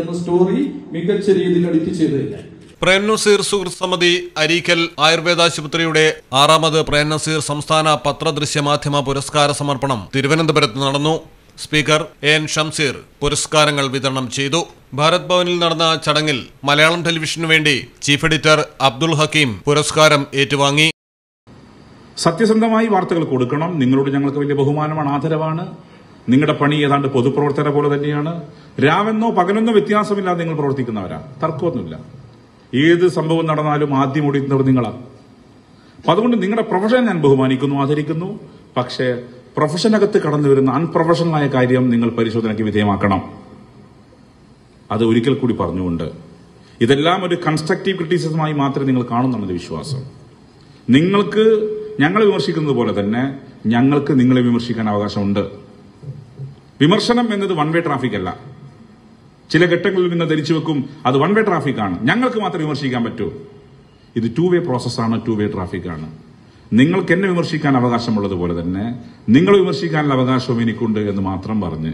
എന്ന സ്റ്റോറി മികച്ച രീതിയിൽ എഡിറ്റ് ചെയ്ത് പ്രയന്നസീർ പ്രേം നസീർ സുഹൃത്ത് സമിതി അരീക്കൽ ആയുർവേദ ആശുപത്രിയുടെ ആറാമത് പ്രേംനസീർ സംസ്ഥാന പത്രദൃശ്യ മാധ്യമ പുരസ്കാര സമർപ്പണം തിരുവനന്തപുരത്ത് നടന്നു. സ്പീക്കർ എ എൻ ഷംസീർ പുരസ്കാരങ്ങൾ വിതരണം ചെയ്തു. ഭാരത് ഭവനിൽ നടന്ന ചടങ്ങിൽ മലയാളം ടെലിവിഷനു വേണ്ടി ചീഫ് എഡിറ്റർ അബ്ദുൾ ഹക്കീം പുരസ്കാരം ഏറ്റുവാങ്ങി. സത്യസന്ധമായി വാർത്തകൾ കൊടുക്കണം. നിങ്ങളോട് ഞങ്ങൾക്ക് വലിയ ബഹുമാനമാണ് ആദരവാണ്. നിങ്ങളുടെ പണി ഏതാണ്ട് പൊതുപ്രവർത്തകരെ പോലെ തന്നെയാണ്. രാവെന്നോ പകലെന്നോ വ്യത്യാസമില്ലാതെ നിങ്ങൾ പ്രവർത്തിക്കുന്നവരാണ് തർക്കമൊന്നുമില്ല. ഏത് സംഭവം നടന്നാലും ആദ്യം ഓടിക്കുന്നവർ നിങ്ങളാണ് അപ്പൊ അതുകൊണ്ട് നിങ്ങളുടെ പ്രൊഫഷൻ ഞാൻ ബഹുമാനിക്കുന്നു ആദരിക്കുന്നു. പക്ഷേ പ്രൊഫഷനകത്ത് കടന്നു വരുന്ന അൺപ്രൊഫഷണലായ കാര്യം നിങ്ങൾ പരിശോധനയ്ക്ക് വിധേയമാക്കണം. അത് ഒരിക്കൽ കൂടി പറഞ്ഞുകൊണ്ട്. ഇതെല്ലാം ഒരു കൺസ്ട്രക്റ്റീവ് ക്രിറ്റിസിസമായി മാത്രമേ നിങ്ങൾ കാണുന്നുള്ളൂ വിശ്വാസം. നിങ്ങൾക്ക് ഞങ്ങളെ വിമർശിക്കുന്നത് പോലെ തന്നെ ഞങ്ങൾക്ക് നിങ്ങളെ വിമർശിക്കാൻ അവകാശമുണ്ട്. വിമർശനം എന്നത് വൺ വേ ട്രാഫിക് അല്ല. ചില ഘട്ടങ്ങളിൽ നിന്ന് ധരിച്ചു വെക്കും അത് വൺ വേ ട്രാഫിക് ആണ്. ഞങ്ങൾക്ക് മാത്രം വിമർശിക്കാൻ പറ്റൂ. ഇത് ടു വേ പ്രോസസ്സാണ് ടു വേ ട്രാഫിക് ആണ്. നിങ്ങൾക്ക് എന്നെ വിമർശിക്കാൻ അവകാശമുള്ളതുപോലെ തന്നെ നിങ്ങൾ വിമർശിക്കാനുള്ള അവകാശവും എനിക്കുണ്ട് എന്ന് മാത്രം പറഞ്ഞ്.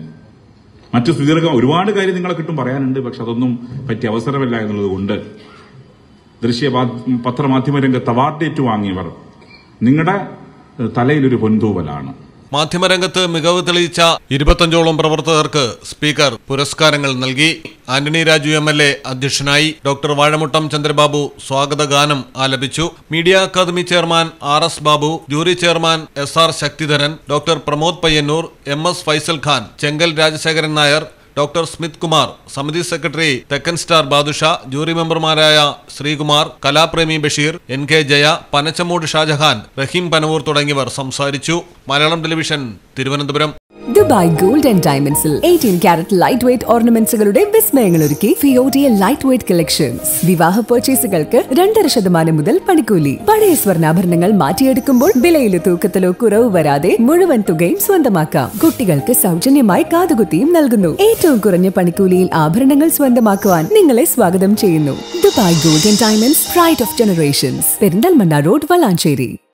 മറ്റു സുദീർഘം ഒരുപാട് കാര്യം നിങ്ങളെ കിട്ടും പറയാനുണ്ട് പക്ഷെ അതൊന്നും പറ്റിയ അവസരമില്ല എന്നുള്ളത് കൊണ്ട്. ദൃശ്യ പത്രമാധ്യമ രംഗത്ത് അവാർഡ് ഏറ്റുവാങ്ങിയവർ നിങ്ങളുടെ തലയിലൊരു പൊൻതൂവലാണ്. മാധ്യമരംഗത്ത് മികവ് തെളിയിച്ച ഇരുപത്തഞ്ചോളം പ്രവർത്തകർക്ക് സ്പീക്കർ പുരസ്കാരങ്ങൾ നൽകി. Antony Raju M L A അധ്യക്ഷനായി ഡോക്ടർ വാഴമുട്ടം ചന്ദ്രബാബു സ്വാഗതഗാനം ആലപിച്ചു. Media academy chairman R S Babu jury chairman S R Sakthidharan doctor Pramod Payyanur M S Faisal Khan Chenkal Rajasekharan Nair doctor Smith Kumar സമിതി secretary Thekkan star Badusha jury മെമ്പർമാരായ Sreekumar Kalapremi Basheer N K Jaya Panachamoodu Shajahan Raheem Panavoor തുടങ്ങിയവർ സംസാരിച്ചു. Malayalam television Thiruvananthapuram. Dubai gold and ഡയമണ്ട്സിൽ eighteen carat light weight ഓർണമെന്റ്സുകളുടെ വിസ്മയങ്ങൾ ഒരുക്കി ഫിയോഡിയ light weight collections വിവാഹ പർച്ചേസുകൾക്ക് രണ്ടര ശതമാനം മുതൽ പണിക്കൂലി. പഴയ സ്വർണാഭരണങ്ങൾ മാറ്റിയെടുക്കുമ്പോൾ വിലയിലോ തൂക്കത്തിലോ കുറവ് വരാതെ മുഴുവൻ തുകയും സ്വന്തമാക്കാം. കുട്ടികൾക്ക് സൗജന്യമായി കാതുകുത്തിയും നൽകുന്നു. ഏറ്റവും കുറഞ്ഞ പണിക്കൂലിയിൽ ആഭരണങ്ങൾ സ്വന്തമാക്കുവാൻ നിങ്ങളെ സ്വാഗതം ചെയ്യുന്നു. Dubai gold and diamonds pride of generations Perinthalmanna road Valanchery.